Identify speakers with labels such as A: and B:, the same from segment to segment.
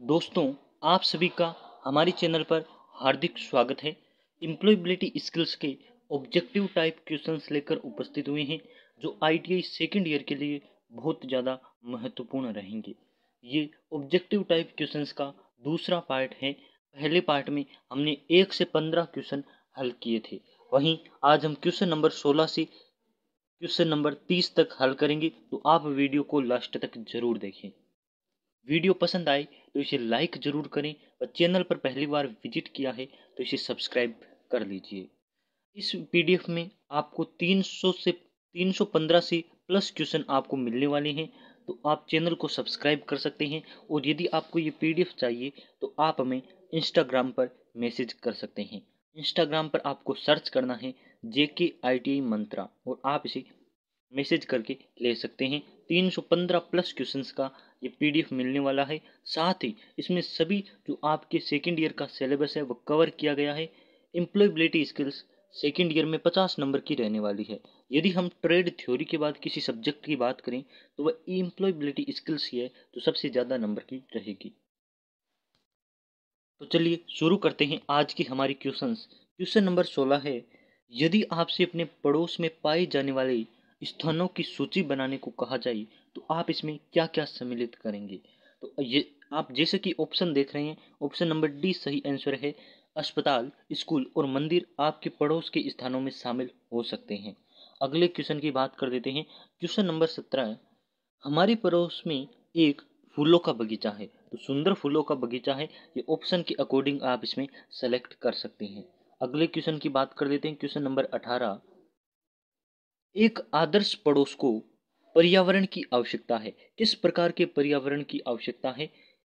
A: दोस्तों, आप सभी का हमारे चैनल पर हार्दिक स्वागत है। एम्प्लॉयबिलिटी स्किल्स के ऑब्जेक्टिव टाइप क्वेश्चंस लेकर उपस्थित हुए हैं, जो आईटीआई सेकेंड ईयर के लिए बहुत ज़्यादा महत्वपूर्ण रहेंगे। ये ऑब्जेक्टिव टाइप क्वेश्चंस का दूसरा पार्ट है। पहले पार्ट में हमने एक से पंद्रह क्वेश्चन हल किए थे। वहीं आज हम क्वेश्चन नंबर सोलह से क्वेश्चन नंबर तीस तक हल करेंगे तो आप वीडियो को लास्ट तक ज़रूर देखें। वीडियो पसंद आए तो इसे लाइक ज़रूर करें और चैनल पर पहली बार विज़िट किया है तो इसे सब्सक्राइब कर लीजिए। इस पीडीएफ में आपको 300 से 315 से प्लस क्वेश्चन आपको मिलने वाले हैं तो आप चैनल को सब्सक्राइब कर सकते हैं और यदि आपको ये पीडीएफ चाहिए तो आप हमें इंस्टाग्राम पर मैसेज कर सकते हैं। इंस्टाग्राम पर आपको सर्च करना है जे के आई टी आई मंत्रा और आप इसे मैसेज करके ले सकते हैं। 315 प्लस क्वेश्चंस का ये पीडीएफ मिलने वाला है। साथ ही इसमें सभी जो आपके सेकेंड ईयर का सिलेबस है, वो कवर किया गया है। एम्प्लॉयबिलिटी स्किल्स सेकेंड ईयर में 50 नंबर की रहने वाली है। यदि हम ट्रेड थ्योरी के बाद किसी सब्जेक्ट की बात करें तो वह एम्प्लॉयबिलिटी स्किल्स ही है जो सबसे ज़्यादा नंबर की रहेगी। तो चलिए शुरू करते हैं आज की हमारी क्वेश्चंस। क्वेश्चन नंबर 16 है, यदि आपसे अपने पड़ोस में पाए जाने वाले स्थानों की सूची बनाने को कहा जाए तो आप इसमें क्या क्या सम्मिलित करेंगे? तो ये, आप जैसे कि ऑप्शन देख रहे हैं ऑप्शन नंबर डी सही आंसर है। अस्पताल स्कूल और मंदिर आपके पड़ोस के स्थानों में शामिल हो सकते हैं। अगले क्वेश्चन की बात कर देते हैं। क्वेश्चन नंबर सत्रह हमारे पड़ोस में एक फूलों का बगीचा है तो सुंदर फूलों का बगीचा है। ये ऑप्शन के अकॉर्डिंग आप इसमें सेलेक्ट कर सकते हैं। अगले क्वेश्चन की बात कर देते हैं। क्वेश्चन नंबर अठारह। एक आदर्श पड़ोस को पर्यावरण की आवश्यकता है। किस प्रकार के पर्यावरण की आवश्यकता है?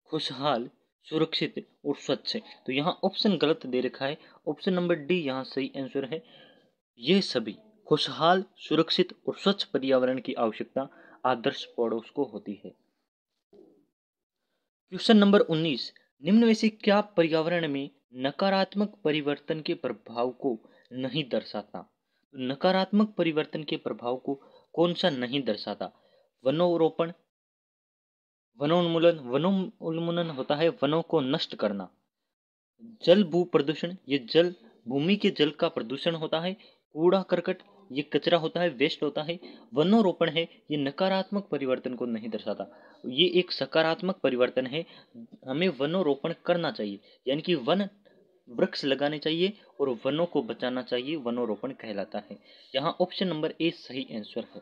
A: खुशहाल, सुरक्षित और स्वच्छ। तो यहाँ ऑप्शन गलत दे रखा है। ऑप्शन नंबर डी यहाँ सही आंसर है। ये सभी खुशहाल, सुरक्षित और स्वच्छ पर्यावरण की आवश्यकता आदर्श पड़ोस को होती है। क्वेश्चन नंबर 19 निम्न में से क्या पर्यावरण में नकारात्मक परिवर्तन के प्रभाव को नहीं दर्शाता? नकारात्मक परिवर्तन के प्रभाव को कौन सा नहीं दर्शाता? वनोरोपण, वनोन्मूलन वनोन्मूलन होता है वनों को नष्ट करना। जल भू प्रदूषण, ये जल भूमि के जल का प्रदूषण होता है। कूड़ा, करकट, ये कचरा होता है वेस्ट होता है। वनोरोपण है, ये नकारात्मक परिवर्तन को नहीं दर्शाता। ये एक सकारात्मक परिवर्तन है। हमें वनोरोपण करना चाहिए। यानी कि वन वृक्ष लगाने चाहिए और वनों को बचाना चाहिए, वनोरोपण कहलाता है। यहाँ ऑप्शन नंबर ए सही आंसर है।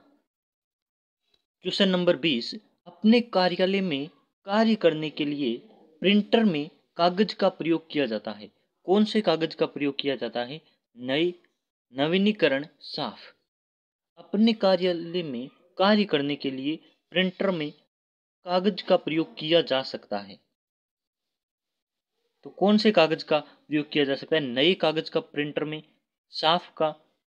A: क्वेश्चन नंबर बीस, अपने कार्यालय में कार्य करने के लिए प्रिंटर में कागज़ का प्रयोग किया जाता है। कौन से कागज़ का प्रयोग किया जाता है? नई, नवीनीकरण, साफ़। अपने कार्यालय में कार्य करने के लिए प्रिंटर में कागज़ का प्रयोग किया जा सकता है। तो कौन से कागज़ का प्रयोग किया जा सकता है? नए कागज़ का प्रिंटर में, साफ़ का,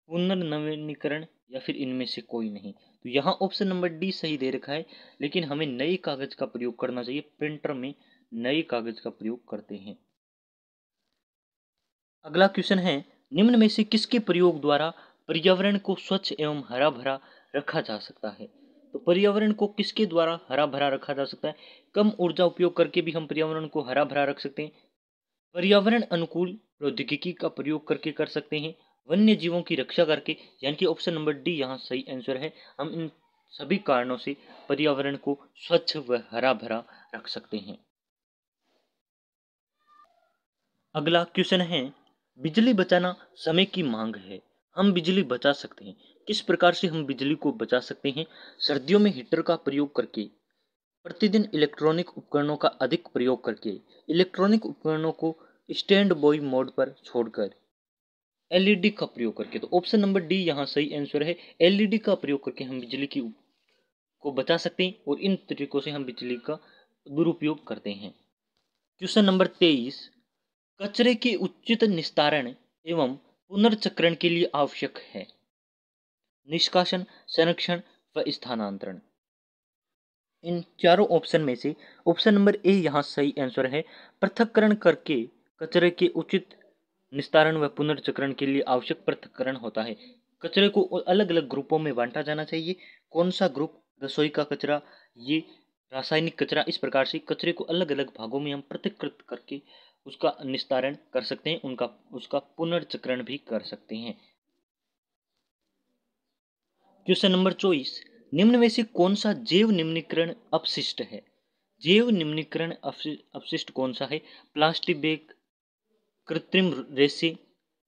A: पुनर्नवीनीकरण या फिर इनमें से कोई नहीं। तो यहाँ ऑप्शन नंबर डी सही दे रखा है, लेकिन हमें नए कागज़ का प्रयोग करना चाहिए। प्रिंटर में नए कागज़ का प्रयोग करते हैं। अगला क्वेश्चन है, निम्न में से किसके प्रयोग द्वारा पर्यावरण को स्वच्छ एवं हरा भरा रखा जा सकता है? तो पर्यावरण को किसके द्वारा हरा भरा रखा जा सकता है? कम ऊर्जा उपयोग करके भी हम पर्यावरण को हरा भरा रख सकते हैं। पर्यावरण अनुकूल प्रौद्योगिकी का प्रयोग करके कर सकते हैं। वन्य जीवों की रक्षा करके, यानी कि ऑप्शन नंबर डी यहाँ सही आंसर है। हम इन सभी कारणों से पर्यावरण को स्वच्छ व हरा भरा रख सकते हैं। अगला क्वेश्चन है, बिजली बचाना समय की मांग है। हम बिजली बचा सकते हैं। किस प्रकार से हम बिजली को बचा सकते हैं? सर्दियों में हीटर का प्रयोग करके। प्रतिदिन इलेक्ट्रॉनिक उपकरणों का अधिक प्रयोग करके इलेक्ट्रॉनिक उपकरणों को स्टैंड बॉय मोड पर छोड़कर एलईडी का प्रयोग करके। तो ऑप्शन नंबर डी यहाँ सही आंसर है। एलईडी का प्रयोग करके हम बिजली की को बचा सकते हैं और इन तरीकों से हम बिजली का दुरुपयोग करते हैं। क्वेश्चन नंबर तेईस, कचरे के उचित निस्तारण एवं पुनर्चक्रण के लिए आवश्यक है। निष्कासन, संरक्षण व स्थानांतरण। इन चारों ऑप्शन में से ऑप्शन नंबर ए यहाँ सही आंसर है। पृथककरण करके कचरे के उचित निस्तारण व पुनर्चक्रण के लिए आवश्यक पृथककरण होता है। कचरे को अलग अलग ग्रुपों में बांटा जाना चाहिए। कौन सा ग्रुप रसोई का कचरा, ये रासायनिक कचरा, इस प्रकार से कचरे को अलग अलग भागों में हम पृथककृत करके उसका निस्तारण कर सकते हैं, उनका, उसका पुनर्चक्रण भी कर सकते हैं। क्वेश्चन नंबर चौबीस। निम्न में से कौन सा जैव निम्नीकरण अपशिष्ट है? जैव निम्नीकरण अपशिष्ट कौन सा है? प्लास्टिक बैग, कृत्रिम रेसे,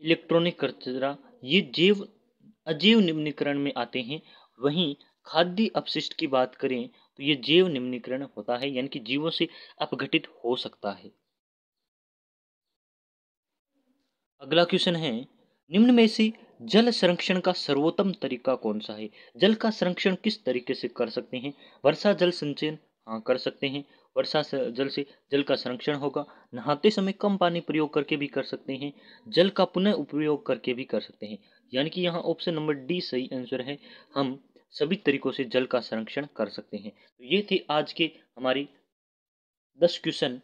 A: इलेक्ट्रॉनिक कचरा, ये जैव, अजैव निम्नीकरण में आते हैं। वहीं खाद्य अपशिष्ट की बात करें तो ये जैव निम्नीकरण होता है, यानी कि जीवों से अपघटित हो सकता है। अगला क्वेश्चन है, निम्न में से जल संरक्षण का सर्वोत्तम तरीका कौन सा है? जल का संरक्षण किस तरीके से कर सकते हैं? वर्षा जल संचयन हाँ कर सकते हैं। वर्षा जल से, जल का संरक्षण होगा। नहाते समय कम पानी प्रयोग करके भी कर सकते हैं। जल का पुनः उपयोग करके भी कर सकते हैं। यानी कि यहाँ ऑप्शन नंबर डी सही आंसर है। हम सभी तरीकों से जल का संरक्षण कर सकते हैं। तो ये थे आज के हमारी दस क्वेश्चन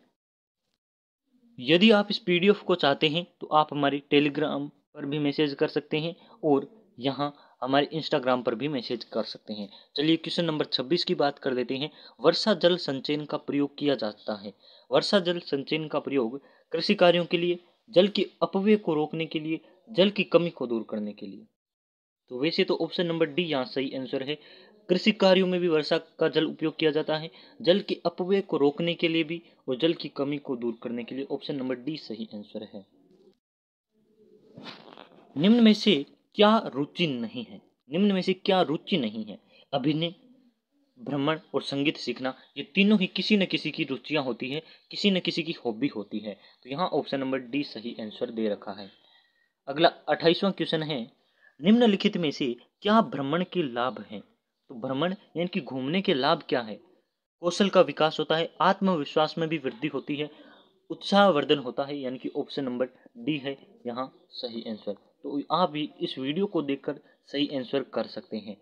A: यदि आप इस पीडीएफ को चाहते हैं तो आप हमारे टेलीग्राम पर भी मैसेज कर सकते हैं और यहाँ हमारे इंस्टाग्राम पर भी मैसेज कर सकते हैं। चलिए क्वेश्चन नंबर 26 की बात कर लेते हैं। वर्षा जल संचयन का प्रयोग किया जाता है। वर्षा जल संचयन का प्रयोग कृषि कार्यों के लिए, जल के अपव्यय को रोकने के लिए, जल की कमी को दूर करने के लिए। तो वैसे तो ऑप्शन नंबर डी यहाँ सही आंसर है। कृषि कार्यों में भी वर्षा का जल उपयोग किया जाता है। जल के अपव्यय को रोकने के लिए भी और जल की कमी को दूर करने के लिए ऑप्शन नंबर डी सही आंसर है। निम्न में से क्या रुचि नहीं है? निम्न में से क्या रुचि नहीं है? अभिनय, भ्रमण और संगीत सीखना, ये तीनों ही किसी न किसी की रुचियाँ होती है, किसी न किसी की हॉबी होती है। तो यहाँ ऑप्शन नंबर डी सही आंसर दे रखा है। अगला अट्ठाईसवां क्वेश्चन है, निम्नलिखित में से क्या भ्रमण के लाभ हैं? तो भ्रमण यानी कि घूमने के लाभ क्या है? कौशल का विकास होता है, आत्मविश्वास में भी वृद्धि होती है, उत्साहवर्धन होता है, यानी कि ऑप्शन नंबर डी है, यहाँ सही आंसर तो आप भी इस वीडियो को देखकर सही आंसर कर सकते हैं।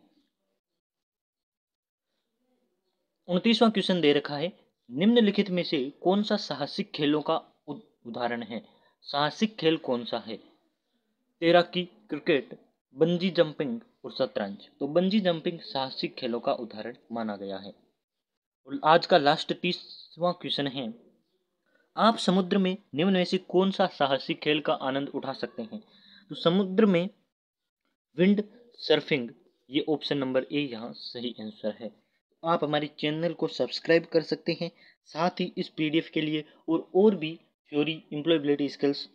A: उनतीसवां क्वेश्चन दे रखा है, निम्नलिखित में से कौन सा साहसिक खेलों का उदाहरण है? साहसिक खेल कौन सा है? तैराकी, क्रिकेट, बंजी जंपिंग और शतरंज। तो बंजी जंपिंग साहसिक खेलों का उदाहरण माना गया है। और आज का लास्ट तीसवां क्वेश्चन है, आप समुद्र में निम्न में से कौन सा साहसिक खेल का आनंद उठा सकते हैं? तो समुद्र में विंड सर्फिंग, ये ऑप्शन नंबर ए यहाँ सही आंसर है। आप हमारे चैनल को सब्सक्राइब कर सकते हैं, साथ ही इस पीडीएफ के लिए और और भी theory employability skills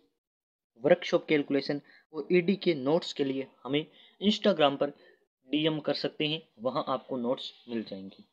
A: workshop calculation और ईडी के नोट्स के लिए हमें इंस्टाग्राम पर डीएम कर सकते हैं, वहाँ आपको नोट्स मिल जाएँगे।